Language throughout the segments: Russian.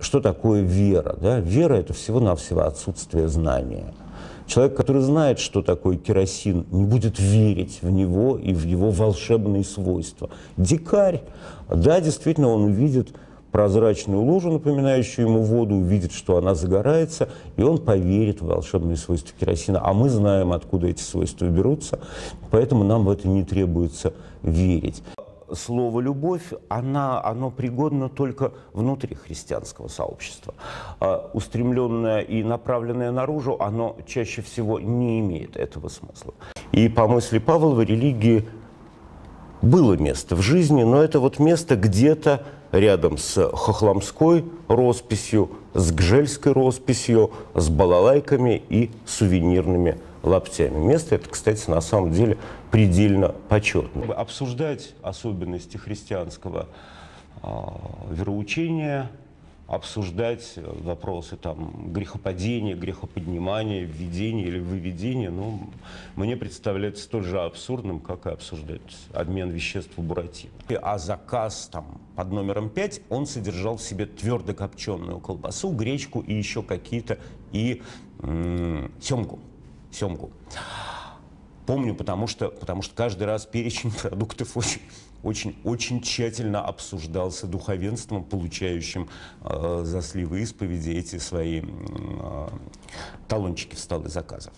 что такое вера? Да? Вера – это всего-навсего отсутствие знания. Человек, который знает, что такое керосин, не будет верить в него и в его волшебные свойства. Дикарь. Да, действительно, он увидит прозрачную лужу, напоминающую ему воду, увидит, что она загорается, и он поверит в волшебные свойства керосина. А мы знаем, откуда эти свойства берутся, поэтому нам в это не требуется верить слово «любовь», она, оно пригодно только внутри христианского сообщества. А устремленное и направленное наружу, оно чаще всего не имеет этого смысла. И по мысли Павлова религии было место в жизни, но это вот место где-то рядом с хохламской росписью, с гжельской росписью, с балалайками и сувенирными лаптями. Место это, кстати, на самом деле предельно почетно. Обсуждать особенности христианского э, вероучения, обсуждать вопросы там, грехопадения, грехоподнимания, введения или выведения, ну, мне представляется столь же абсурдным, как и обсуждать обмен веществ в Буратино. А заказ там, под номером 5, он содержал в себе твердо копченую колбасу, гречку и еще какие-то, и м- семку семгу. Помню, потому что, потому что каждый раз перечень продуктов очень, очень, очень тщательно обсуждался духовенством, получающим э, за сливы исповеди эти свои э, талончики в столы заказов.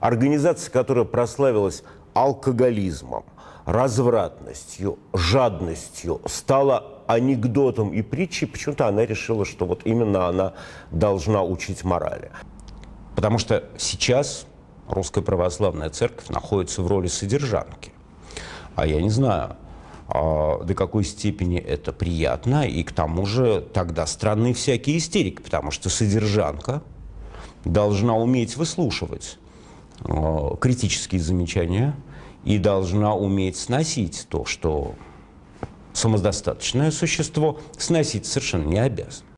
Организация, которая прославилась алкоголизмом, развратностью, жадностью, стала анекдотом и притчей, почему-то она решила, что вот именно она должна учить морали. Потому что сейчас русская православная церковь находится в роли содержанки. А я не знаю, а, до какой степени это приятно, и к тому же тогда странные всякие истерики, потому что содержанка должна уметь выслушивать а, критические замечания и должна уметь сносить то, что самодостаточное существо сносить совершенно не обязано.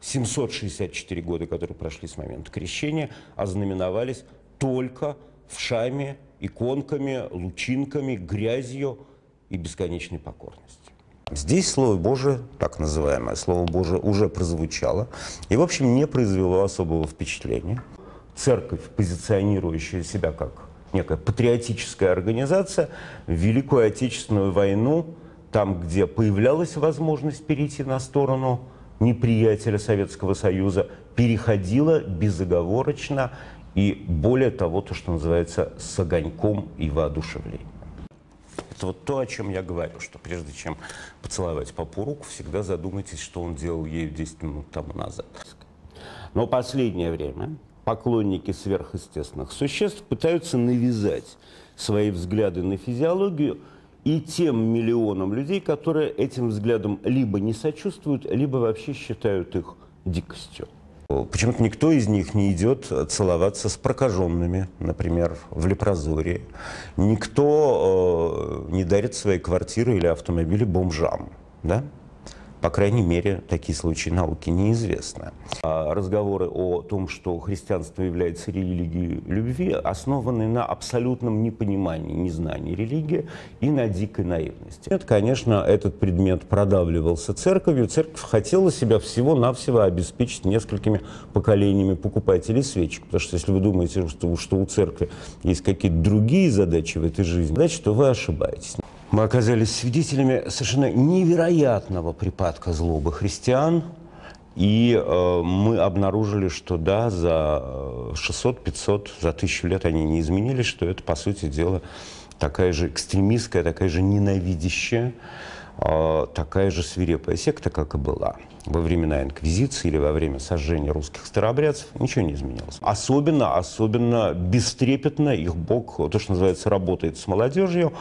764 года, которые прошли с момента крещения, ознаменовались только вшами, иконками, лучинками, грязью и бесконечной покорностью. Здесь Слово Божие, так называемое Слово Божие, уже прозвучало и, в общем, не произвело особого впечатления. Церковь, позиционирующая себя как некая патриотическая организация, в Великую Отечественную войну, там, где появлялась возможность перейти на сторону неприятеля Советского Союза переходила безоговорочно и, более того, то, что называется, с огоньком и воодушевлением. Это вот то, о чем я говорю, что прежде чем поцеловать папу руку, всегда задумайтесь, что он делал ею 10 минут тому назад. Но последнее время поклонники сверхъестественных существ пытаются навязать свои взгляды на физиологию – и тем миллионам людей, которые этим взглядом либо не сочувствуют, либо вообще считают их дикостью. Почему-то никто из них не идет целоваться с прокаженными, например, в Лепрозории. Никто э, не дарит свои квартиры или автомобили бомжам. Да? По крайней мере, такие случаи науки неизвестны. А разговоры о том, что христианство является религией любви, основаны на абсолютном непонимании, незнании религии и на дикой наивности. Нет, конечно, этот предмет продавливался церковью. Церковь хотела себя всего-навсего обеспечить несколькими поколениями покупателей свечек. Потому что если вы думаете, что, у церкви есть какие-то другие задачи в этой жизни, значит, то вы ошибаетесь мы оказались свидетелями совершенно невероятного припадка злобы христиан, и э, мы обнаружили, что да, за 600-500, э, за тысячу лет они не изменились, что это, по сути дела, такая же экстремистская, такая же ненавидящая, такая же свирепая секта, как и была во времена Инквизиции или во время сожжения русских старообрядцев, ничего не изменилось. Особенно, особенно бестрепетно их Бог, то, что называется, работает с молодежью,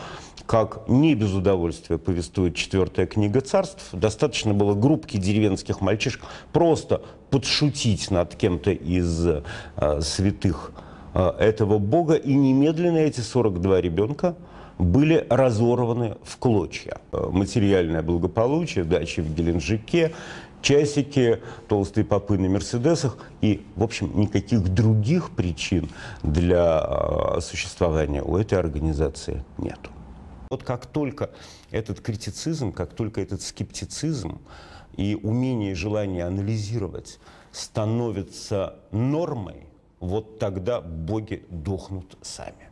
как не без удовольствия повествует четвертая книга царств, достаточно было группки деревенских мальчишек просто подшутить над кем-то из э, святых э, этого бога, и немедленно эти 42 ребенка были разорваны в клочья. Э, материальное благополучие, дачи в Геленджике, часики, толстые попы на Мерседесах и, в общем, никаких других причин для э, существования у этой организации нету. Вот как только этот критицизм, как только этот скептицизм и умение и желание анализировать становится нормой, вот тогда боги дохнут сами.